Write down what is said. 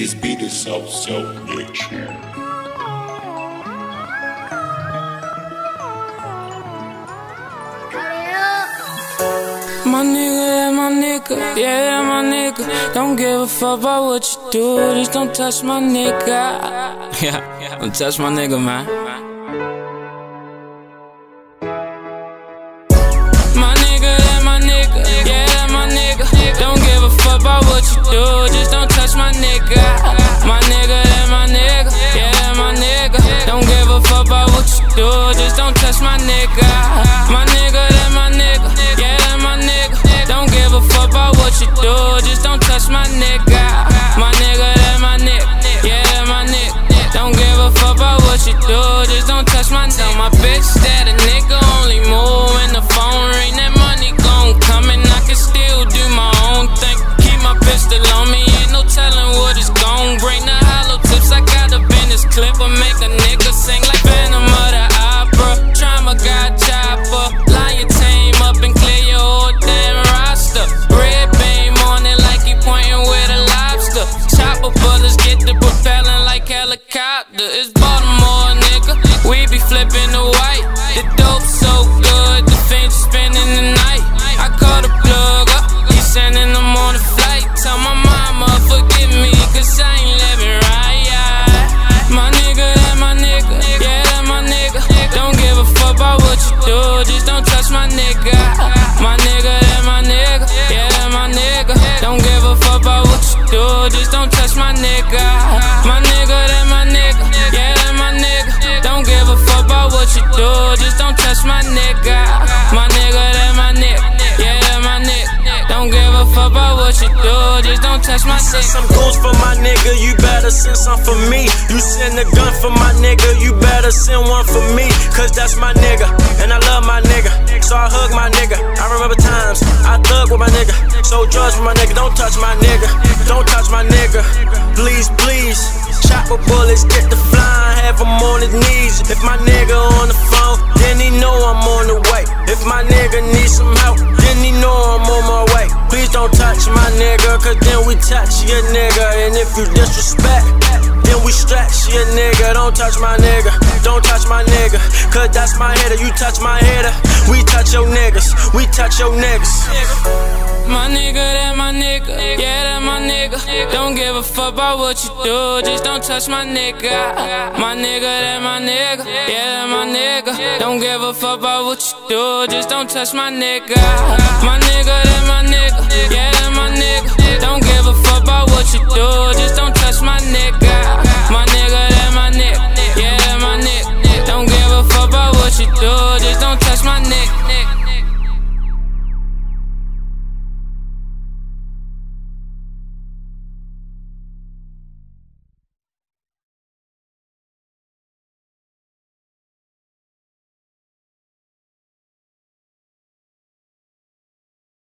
This beat is so, so natural. My nigga, yeah, my nigga, yeah, my nigga. Don't give a fuck about what you do, just don't touch my nigga. Yeah, don't touch my nigga, man. My nigga, yeah, my nigga, yeah, my nigga. Don't give a fuck about what you do, do, just don't touch my nigga. My nigga, yeah, my nigga, yeah, that my nigga. Don't give a fuck about what you do, just don't touch my nigga. My nigga, yeah, my nigga, yeah, that my nigga. Don't give a fuck about what you do, just don't touch my nigga. My my nigga. My nigga, that my nigga, yeah, that my nigga. Don't give a fuck about what you do, just don't touch my nigga. My nigga, that my nigga, yeah, that my nigga. Don't give a fuck about what you do, just don't touch my nigga. My nigga, that my nigga, yeah, that my nigga. Don't give a fuck about what you do, just don't touch my nigga. Send some goons for my nigga, you better send some for me. You send a gun for my nigga, you better send one for me. Cause that's my nigga, and I love my I my nigga. I remember times I thug with my nigga. So drugs for my nigga, don't touch my nigga. Don't touch my nigga. Please, please. Chopper bullets get the flying, have him on his knees. If my nigga on the phone, then he know I'm on the way. If my nigga needs some help, then he know I'm on my way. Please don't touch my nigga, cause then we touch your nigga. And if you disrespect, then we stretch your nigga. Don't touch my nigga, don't touch my nigga, cause that's my hitter. You touch my hitter, we touch your niggas, we touch your niggas. My nigga, that my nigga. Yeah, that my nigga. Don't give a fuck about what you do. Just don't touch my nigga. My nigga, that my nigga. Yeah, that my nigga. Don't give a fuck about what you do. Just don't touch my nigga. My nigga, that my nigga. Yeah, that my nigga. Don't give a fuck about what you do.